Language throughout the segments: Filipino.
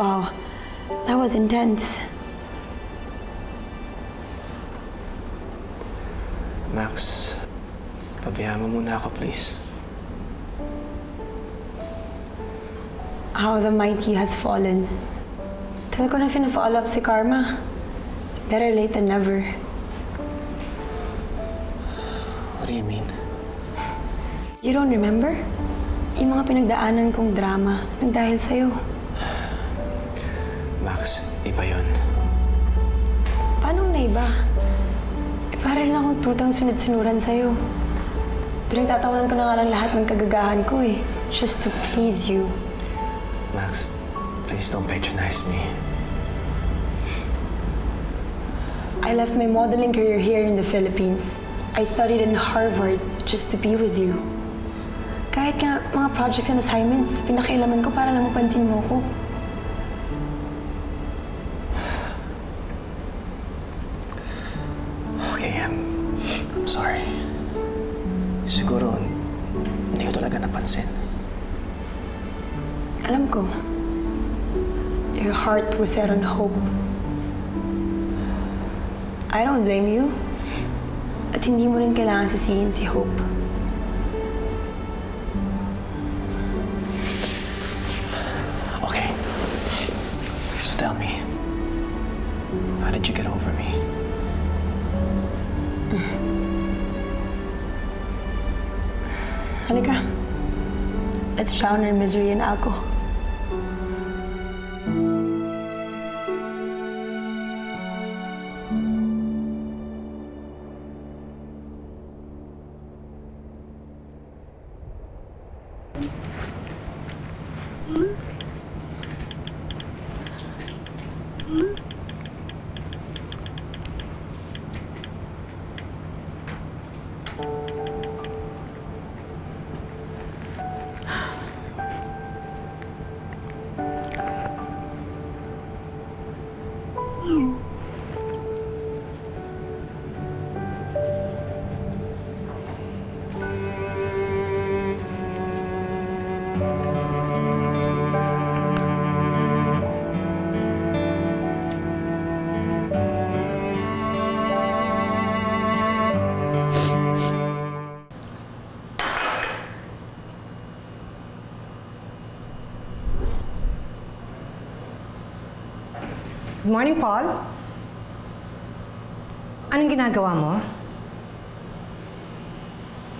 Wow, that was intense. Max, pabayaan mo muna ako, please. How the mighty has fallen. Tagal ko na fina-follow up si Karma. Better late than never. What do you mean? You don't remember? Yung mga pinagdaanan kong drama nang dahil sa'yo. Max, iba yun. Paano na iba? Eh, para rin akong tutang sunod-sunuran sa'yo. Pinagtatawanan ko na nga lang lahat ng kagagahan ko eh. Just to please you. Max, please don't patronize me. I left my modeling career here in the Philippines. I studied in Harvard just to be with you. Kahit nga mga projects and assignments, pinakialaman ko para lang mapansin mo ko. Siguro, hindi ko talaga napansin. Alam ko, your heart was set on hope. I don't blame you. At hindi mo rin kailangan sisihin si Hope. Okay. So tell me, how did you get over me? Halika. Let's drown our misery in alcohol. Hmm? Good morning, Paul. Anong ginagawa mo?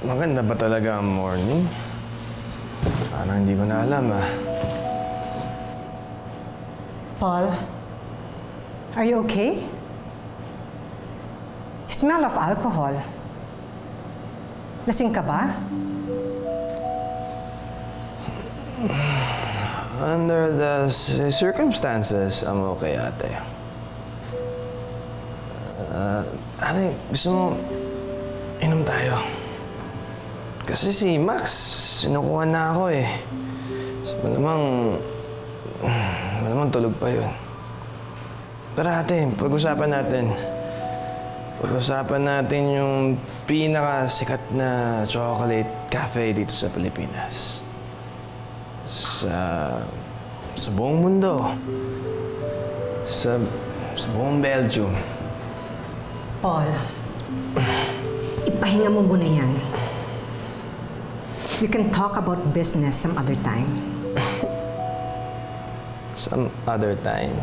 Maganda ba talaga ang morning? Parang hindi ko na alam ah. Paul, are you okay? Smell of alcohol. Lasing ka ba? Under the circumstances, I'm okay, ate. Uh, ate, gusto mo, inom tayo. Kasi si Max, sinukuha na ako eh. So, malamang, malamang tulog pa yun. Tara ate, pag-usapan natin. Pag-usapan natin yung pinakasikat na chocolate cafe dito sa Pilipinas sa sa buong mundo. Sa sa buong Belgium. Paul, ipahinga mo muna yan. We can talk about business some other time. Some other time.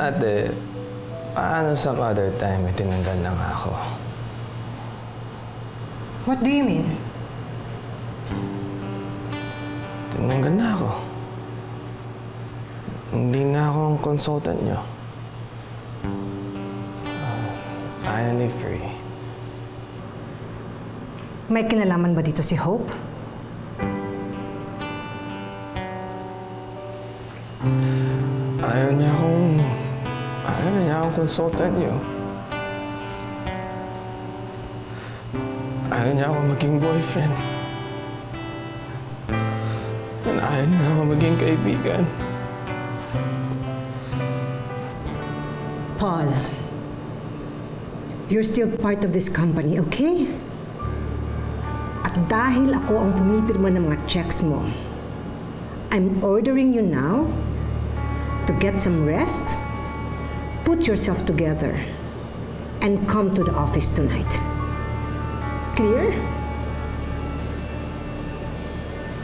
Ate, paano some other time eh, tinanggal na nga ako? What do you mean? Tinanggal na ako. Hindi na ako ang consultant nyo. Ah, finally free. May kinalaman ba dito si Hope? Ayaw niya akong... Ayaw niya akong consultant niyo. Ayaw niya ako maging boyfriend. And ayaw niya ako maging kaibigan. Paul, you're still part of this company, okay? At dahil ako ang pumipirma ng mga checks mo, I'm ordering you now to get some rest, put yourself together, and come to the office tonight. Clear?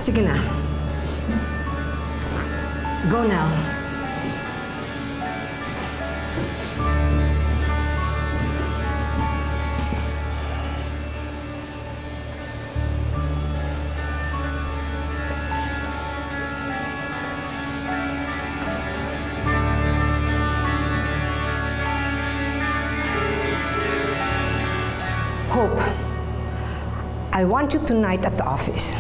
Sige na. Go now. Hope, I want you tonight at the office.